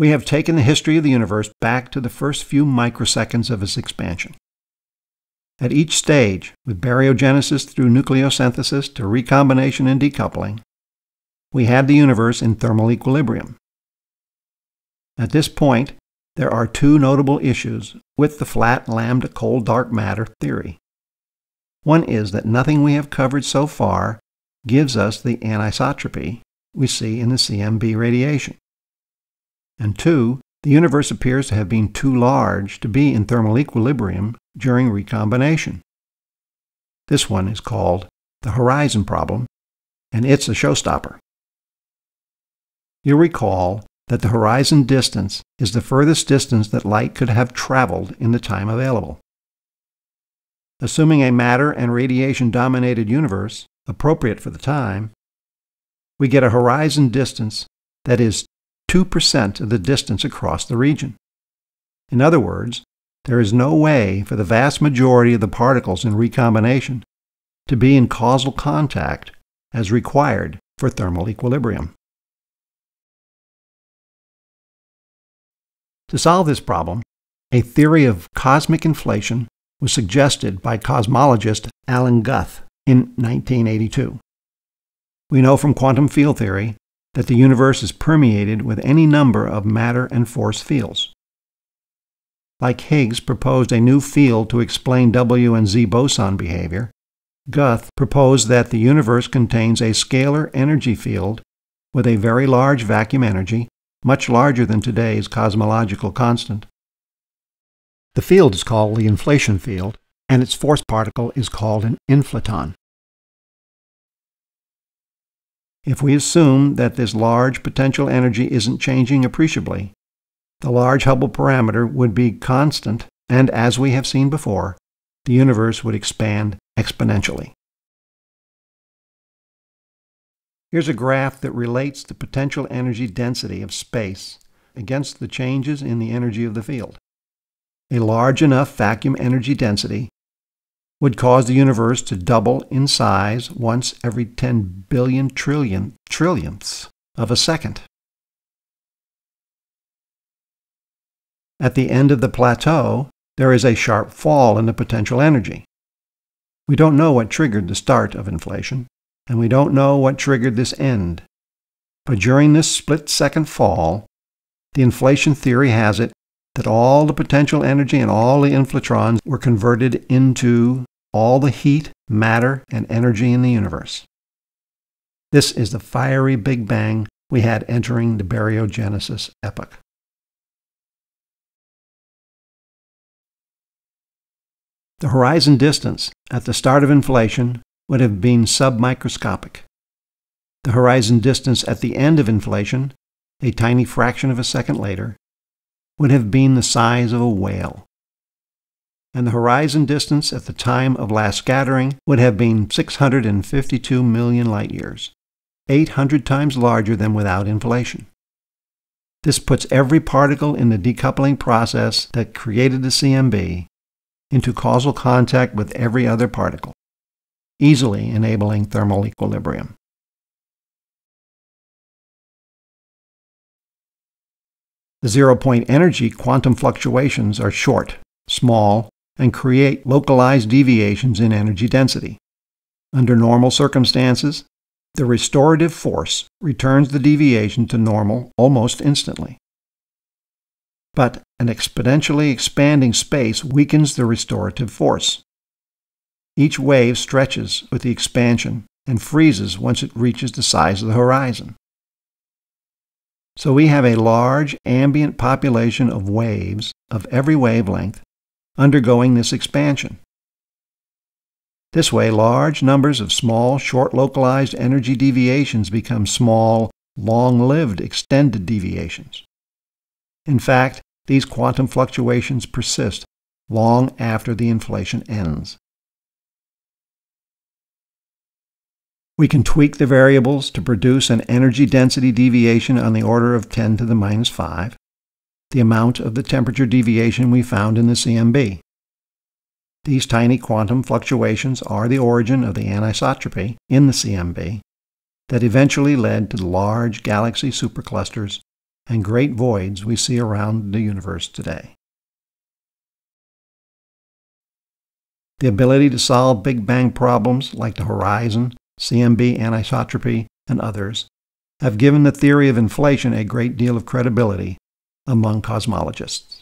we have taken the history of the universe back to the first few microseconds of its expansion. At each stage, with baryogenesis through nucleosynthesis to recombination and decoupling, we had the universe in thermal equilibrium. At this point, there are two notable issues with the flat lambda cold dark matter theory. One is that nothing we have covered so far gives us the anisotropy we see in the CMB radiation. And two, the universe appears to have been too large to be in thermal equilibrium during recombination. This one is called the horizon problem, and it's a showstopper. You'll recall that the horizon distance is the furthest distance that light could have traveled in the time available. Assuming a matter and radiation dominated universe appropriate for the time, we get a horizon distance that is 2% of the distance across the region. In other words, there is no way for the vast majority of the particles in recombination to be in causal contact as required for thermal equilibrium. To solve this problem, a theory of cosmic inflation was suggested by cosmologist Alan Guth in 1982. We know from quantum field theory that the universe is permeated with any number of matter and force fields. Like Higgs proposed a new field to explain W and Z boson behavior, Guth proposed that the universe contains a scalar energy field with a very large vacuum energy, much larger than today's cosmological constant. The field is called the inflation field, and its force particle is called an inflaton. If we assume that this large potential energy isn't changing appreciably, the large Hubble parameter would be constant, and as we have seen before, the universe would expand exponentially. Here's a graph that relates the potential energy density of space against the changes in the energy of the field. A large enough vacuum energy density would cause the universe to double in size once every 10 billion trillion trillionths of a second. At the end of the plateau, there is a sharp fall in the potential energy. We don't know what triggered the start of inflation, and we don't know what triggered this end. But during this split second fall, the inflation theory has it that all the potential energy and all the inflatons were converted into all the heat, matter, and energy in the universe. This is the fiery Big Bang we had entering the baryogenesis epoch. The horizon distance at the start of inflation would have been submicroscopic. The horizon distance at the end of inflation, a tiny fraction of a second later, would have been the size of a whale and the horizon distance at the time of last scattering would have been 652 million light years, 800 times larger than without inflation. This puts every particle in the decoupling process that created the CMB into causal contact with every other particle, easily enabling thermal equilibrium. The zero point energy quantum fluctuations are short, small, and create localized deviations in energy density. Under normal circumstances, the restorative force returns the deviation to normal almost instantly. But an exponentially expanding space weakens the restorative force. Each wave stretches with the expansion and freezes once it reaches the size of the horizon. So we have a large ambient population of waves of every wavelength undergoing this expansion. This way, large numbers of small, short localized energy deviations become small, long lived extended deviations. In fact, these quantum fluctuations persist long after the inflation ends. We can tweak the variables to produce an energy density deviation on the order of 10 to the minus 5 the amount of the temperature deviation we found in the CMB. These tiny quantum fluctuations are the origin of the anisotropy in the CMB that eventually led to the large galaxy superclusters and great voids we see around the universe today. The ability to solve Big Bang problems like the horizon, CMB anisotropy, and others have given the theory of inflation a great deal of credibility among cosmologists.